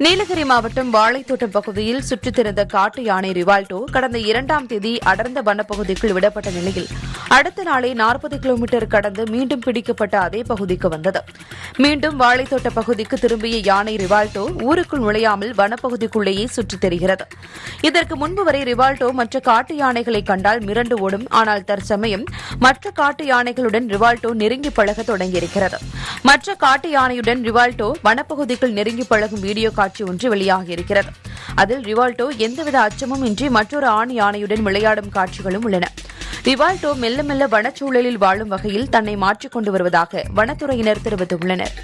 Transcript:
நீலகிரி மாவட்டம் வாழைத்தோட்டம் பகுதியில் சுற்றித் திரிந்த காட்டு யானை ரிவால்டோ கடந்த இரண்டாம் தேதி அடர்ந்த வனப்பகுதிக்குள் விடப்பட்ட நிலையில் அடுத்த நாளே நாற்பது கிலோமீட்டர் கடந்து மீண்டும் பிடிக்கப்பட்ட அதே பகுதிக்கு வந்தது. மீண்டும் வாழைத்தோட்ட பகுதிக்கு திரும்பிய யானை ரிவால்டோ ஊருக்குள் நுழையாமல் வனப்பகுதிக்குள்ளேயே சுற்றித் தெரிகிறது. இதற்கு முன்பு வரை ரிவால்டோ மற்ற காட்டு யானைகளை கண்டால் மிரண்டு ஓடும். ஆனால் தற்சமயம் மற்ற காட்டு யானைகளுடன் ரிவால்டோ நெருங்கி பழக தொடங்கியிருக்கிறது. மற்ற காட்டு யானையுடன் ரிவால்டோ வனப்பகுதிக்குள் நெருங்கி பழகும் வீடியோ காட்சி ஒன்று வெளியாகியிருக்கிறது. அதில் ரிவால்டோ எந்தவித அச்சமும் இன்றி மற்றொரு ஆண் யானையுடன் விளையாடும் காட்சிகளும் உள்ளன. விவால்டோ மெல்ல மெல்ல வனச்சூழலில் வாழும் வகையில் தன்னை மாற்றிக் கொண்டு வருவதாக வனத்துறையினர் தெரிவித்துள்ளனர்.